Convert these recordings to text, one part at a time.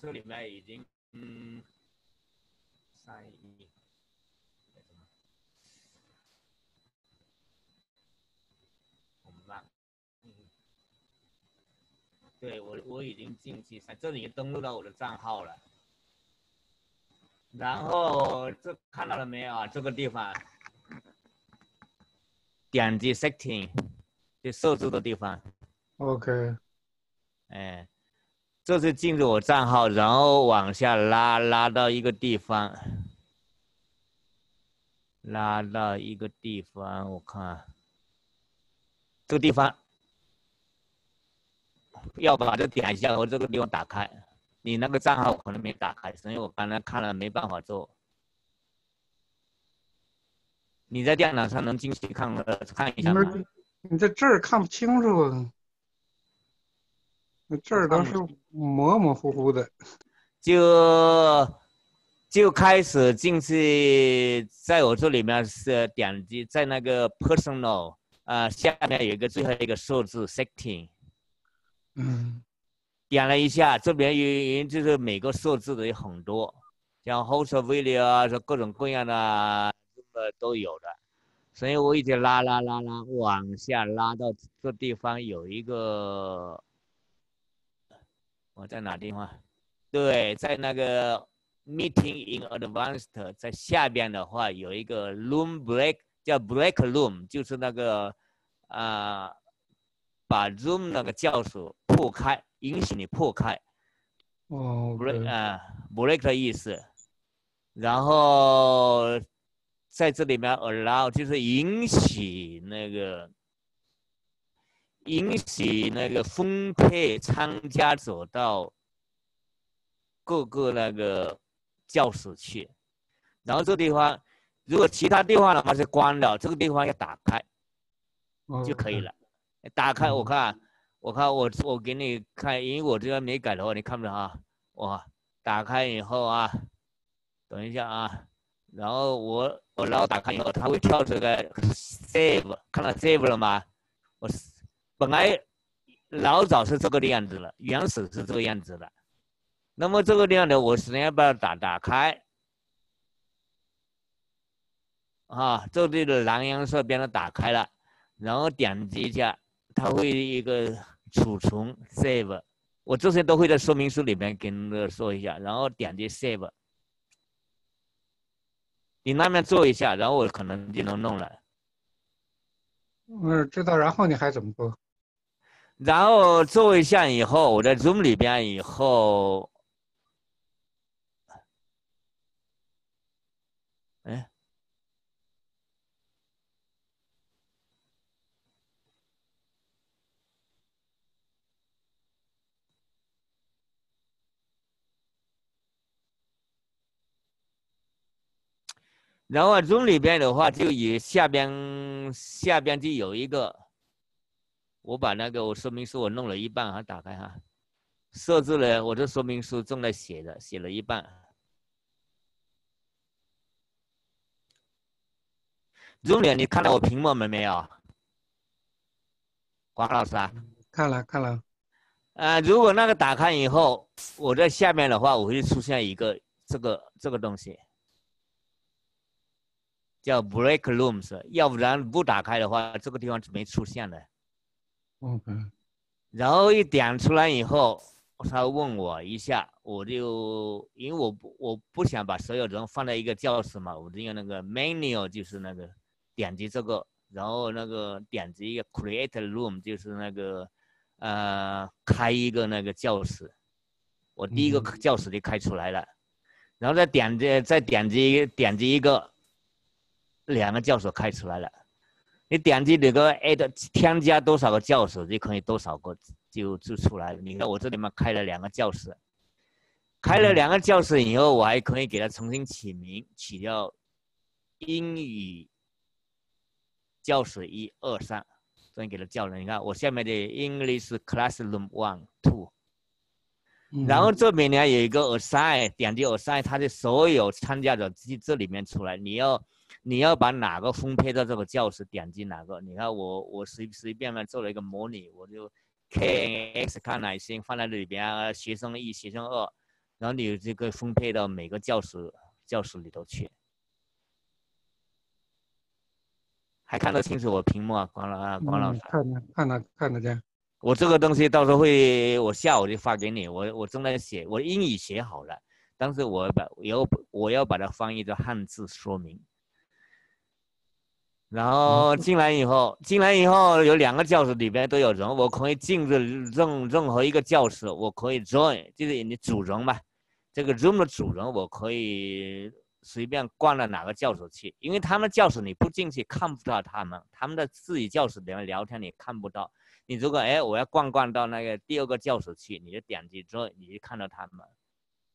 这里面已经嗯三一，我们吧，嗯，对我我已经进去，在这里登录到我的账号了。然后这看到了没有啊？这个地方点击 setting，就设置的地方。OK，哎，这是进入我账号，然后往下拉，拉到一个地方，拉到一个地方，我看这个地方要把这点一下，我这个地方打开。你那个账号可能没打开，所以我刚才看了没办法做。你在电脑上能进去看看一下吗？你在这儿看不清楚，那这儿都是模模糊糊的。就就开始进去，在我这里面是点击在那个 personal 啊、下面有一个最后一个数字 setting，嗯。点了一下，这边有有就是每个数字的有很多，像 host value 啊，说各种各样的啊这个都有的，所以我一直拉拉拉拉往下拉到这地方有一个，我在哪地方？对，在那个 meeting in advanced，在下边的话有一个 room break，叫 break room，就是那个啊、把 room 那个教室破开，允许你破开哦，break，OK，啊、break 的意思，然后在这里面 allow 就是允许那个允许那个分配参加者到各个那个教室去，然后这地方如果其他地方的话是关了，这个地方要打开就可以了。打开我嗯看，我看我我给你看，因为我这边没改的话，你看不到啊。我打开以后啊，等一下啊，然后我我然后打开以后，它会跳出个 save，看到 save 了吗？我是本来老早是这个的样子了，原始是这个样子的。那么这个量呢，我首先要把它打打开。啊，这里的蓝颜色变成打开了，然后点击一下，它会一个储存 save，我这些都会在说明书里面跟大家说一下，然后点击 save，你那边做一下，然后我可能就能弄了。嗯，知道。然后你还怎么做？然后做一下以后，我在宗里边以后，哎，然后宗里边的话，就以下边下边就有一个。我把那个我说明书我弄了一半哈，打开哈，设置了我的说明书正在写的，写了一半。如脸，你看到我屏幕了没有？黄老师啊，看了看了，呃，如果那个打开以后，我在下面的话，我会出现一个这个这个东西，叫 break rooms，要不然不打开的话，这个地方是没出现的。OK，然后一点出来以后，他问我一下，我就因为我不我不想把所有人放在一个教室嘛，我就用那个 menu 就是那个点击这个，然后那个点击一个 create room 就是那个呃开一个那个教室，我第一个教室就开出来了，然后再点击再点击一个点击一个，两个教室开出来了。你点击这个 add 添加多少个教室，就可以多少个就就出来了。你看我这里面开了两个教室，开了嗯两个教室以后，我还可以给它重新起名，起叫英语教室一二三，这样给它叫了。你看我下面的 English Classroom One Two，然后这边呢有一个 assign，点击 assign，它的所有参加者这这里面出来，你要你要把哪个分配到这个教室，点击哪个。你看我我随随便便做了一个模拟，我就 K N X 看哪些放在这里边啊，学生一、学生二，然后你这个分配到每个教室教室里头去。还看得清楚我屏幕啊，关了啊，关了。看得看得看得见。我这个东西到时候会，我下午就发给你。我我正在写，我英语写好了，但是我把要我要把它翻译成汉字说明。然后进来以后，进来以后有两个教室里边都有人，我可以进入任任何一个教室，我可以 join，就是你主人嘛，这个 room 的主人我可以。随便逛到哪个教室去，因为他们教室你不进去看不到他们，他们的自己教室里面聊天你看不到。你如果哎我要逛逛到那个第二个教室去，你就点击之后你就看到他们，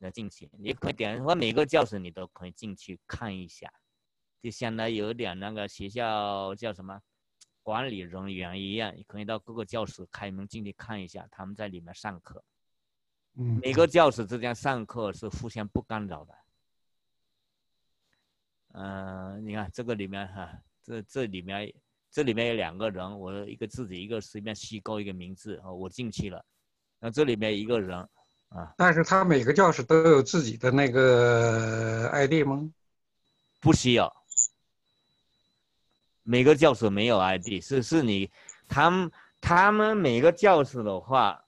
要进去，你可以点，我每个教室你都可以进去看一下，就相当于有点那个学校叫什么管理人员一样，你可以到各个教室开门进去看一下，他们在里面上课。嗯，每个教室之间上课是互相不干扰的。嗯，你看这个里面哈，这这里面这里面有两个人，我一个自己一个随便虚构一个名字啊，我进去了。那这里面一个人啊，但是他每个教室都有自己的那个 ID 吗？不需要，每个教室没有 ID，是是你他们他们每个教室的话。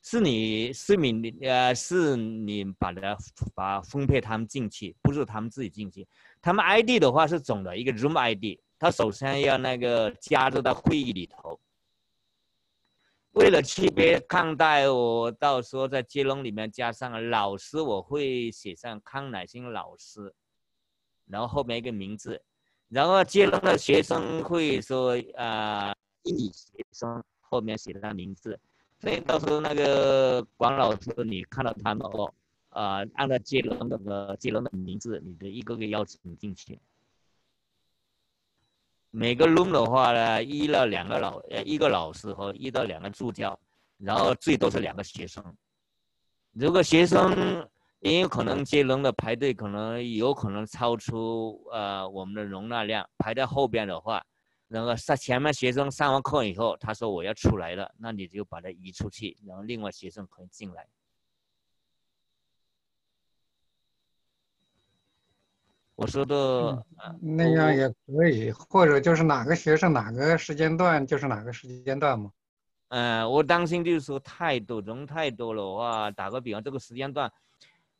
是你是你呃，是你把它把分配他们进去，不是他们自己进去。他们 ID 的话是总的一个 room ID，他首先要那个加入到会议里头。为了区别看待，我到时候在接龙里面加上老师，我会写上康乃馨老师，然后后面一个名字，然后接龙的学生会说啊，英语学生后面写的他名字。所以到时候那个管老师，你看到他们哦，啊，按照接龙那个接龙的名字，你的一个个邀请进去。每个 room 的话呢，一到两个老，一个老师和一到两个助教，然后最多是两个学生。如果学生也有可能接龙的排队，可能有可能超出呃我们的容纳量，排在后边的话。然后上前面学生上完课以后，他说我要出来了，那你就把他移出去，然后另外学生可以进来。我说的那样也可以，或者就是哪个学生哪个时间段就是哪个时间段嘛。嗯，我担心就是说太多人太多了话，打个比方，这个时间段，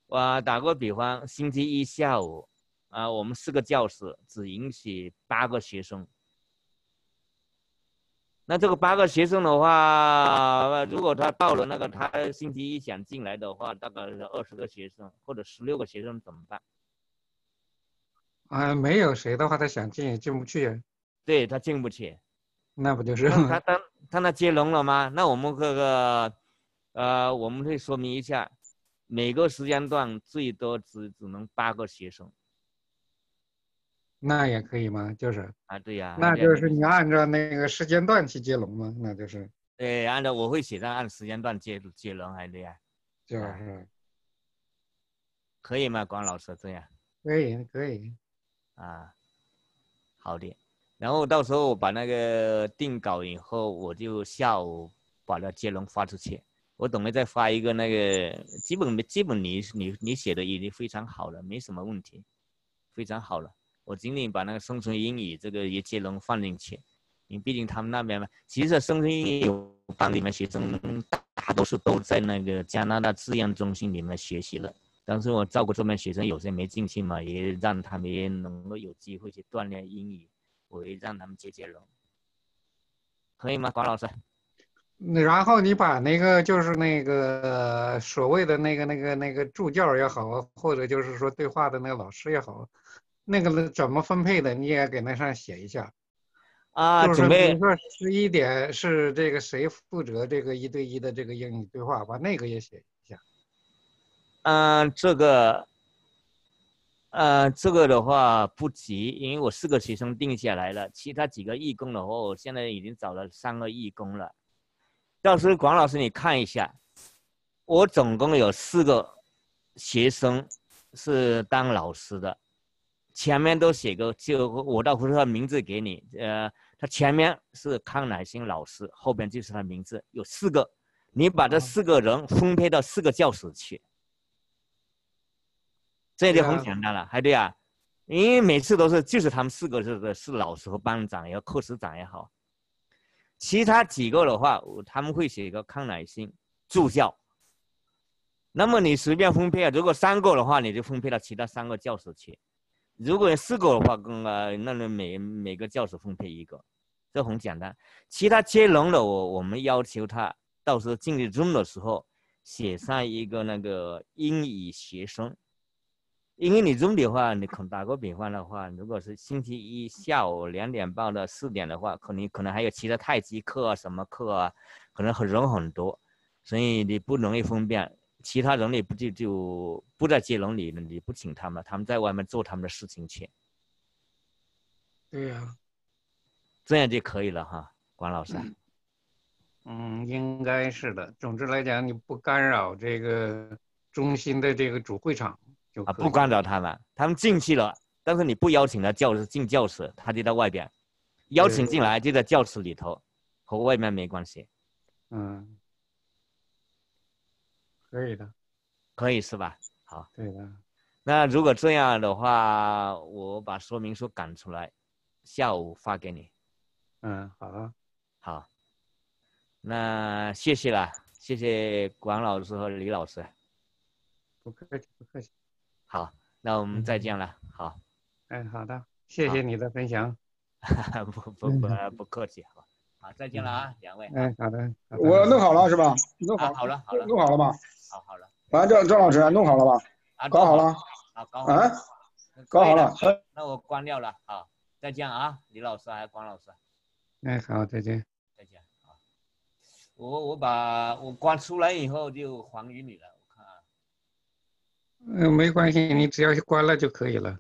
我打个比方，星期一下午，啊，我们四个教室只允许八个学生。那这个八个学生的话，如果他到了那个他星期一想进来的话，大概是二十个学生或者十六个学生怎么办？啊，没有谁的话，他想进也进不去。对他进不去，那不就是他他他那接龙了吗？那我们这个，呃，我们会说明一下，每个时间段最多只只能八个学生。那也可以吗？就是啊，对呀，那就是你按照那个时间段去接龙吗？那就是对，按照我会写上按时间段接接龙，还对呀，就是可以吗？关老师这样可以可以啊，好的，然后到时候我把那个定稿以后，我就下午把那接龙发出去，我等会再发一个那个基本基本你你你写的已经非常好了，没什么问题，非常好了。我尽力把那个生存英语这个也接龙放进去，因为毕竟他们那边嘛，其实生存英语有班里面学生大多数都在那个加拿大志愿中心里面学习了。但是我照顾这边学生有些没进去嘛，也让他们也能够有机会去锻炼英语，我也让他们接接龙，可以吗，管老师？然后你把那个就是那个所谓的那个那个那个助教也好，或者就是说对话的那个老师也好。那个怎么分配的？你也给那上写一下，啊，准备比如说十一点是这个谁负责这个一对一的这个英语对话，把那个也写一下。嗯，这个，呃，这个的话不急，因为我四个学生定下来了，其他几个义工的话，我现在已经找了三个义工了。到时候广老师你看一下，我总共有四个学生是当老师的。前面都写个，就我到时候他名字给你。呃，他前面是康乃馨老师，后边就是他名字，有四个。你把这四个人分配到四个教室去，这就很简单了，还对啊，因为每次都是就是他们四个是是老师和班长也好，课时长也好，其他几个的话，他们会写一个康乃馨助教。那么你随便分配啊，如果三个的话，你就分配到其他三个教室去；如果四个的话，跟呃，那你每每个教室分配一个，这很简单。其他接龙的我我们要求他到时候进入中的时候写上一个那个英语学生，因为你 Zoom 的话，你可打个比方的话，如果是星期一下午两点半到四点的话，可能可能还有其他太极课啊什么课啊，可能很人很多，所以你不容易分辨。其他人你不就就不在接龙里了，你不请他们，他们在外面做他们的事情去，对呀、这样就可以了哈，关老师。嗯，应该是的。总之来讲，你不干扰这个中心的这个主会场就啊，不干扰他们，他们进去了，但是你不邀请他教室进教室，他就在外边；邀请进来就在教室里头，和外面没关系，嗯，可以的，可以是吧？好，对的。那如果这样的话，我把说明书赶出来，下午发给你。嗯，好啊，好，那谢谢了，谢谢管老师和李老师。不客气，不客气。好，那我们再见了。好，哎，好的，谢谢你的分享。不不不不客气，好，好，再见了啊，两位。哎，好的，我弄好了是吧？弄啊，好，好了好了，弄好了吧？好好了，反正郑郑老师弄好了吧？啊，搞好了，好，搞好啊了，搞好了。那我关掉了，好，再见啊，李老师还有关老师，哎，好，再见。再见啊。我我把我关出来以后就还给你了。嗯，没关系，你只要关了就可以了。